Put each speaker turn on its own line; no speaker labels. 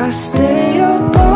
I stay up